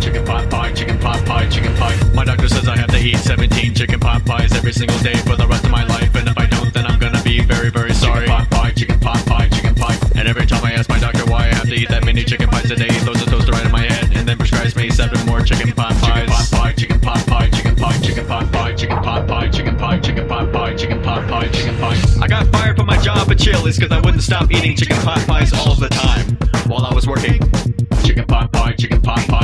chicken pot pie, chicken pot pie, chicken pie. My doctor says I have to eat 17 chicken pot pies every single day for the rest of my life, and if I don't, then I'm gonna be very, very sorry. Chicken pot pie, chicken pot pie, chicken pie. And every time I ask my doctor why I have to eat that many chicken pies a day, he throws a toaster right in my head, and then prescribes me seven more chicken pot pies. Chicken pot pie, chicken pot pie, chicken pie, chicken pot pie, chicken pot pie, chicken pie, chicken pot pie, chicken pot pie, chicken pie. I got fired from my job at Chili's because I wouldn't stop eating chicken pot pies all the time while I was working. Chicken pot pie, chicken pot pie.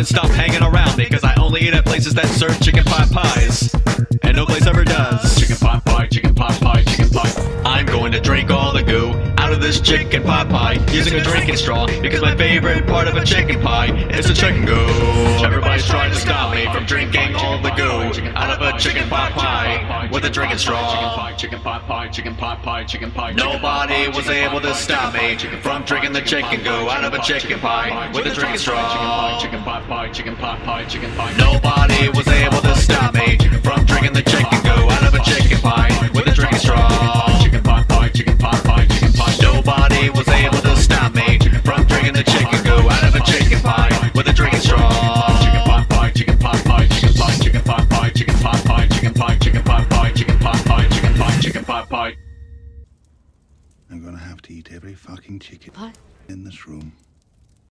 Friends stopped hanging around because I only eat at places that serve chicken pot pies, and no place ever does. Chicken pot pie, chicken pot pie, chicken pie. I'm going to drink all the goo out of this chicken pot pie using a drinking straw because my favorite part of a chicken pie is the chicken goo. Everybody's trying to stop me from drinking all the goo out of a chicken pot pie with a drinking straw. Chicken pot pie, chicken pot pie, chicken pie. Nobody was able to stop me from drinking the chicken goo out of a chicken pie with a drinking straw. Chicken pot pie, chicken pot pie, chicken pie. Nobody was able to stop me from drinking the chicken goo out of a chicken pie with a drinking straw. I'm gonna have to eat every fucking chicken What? in this room.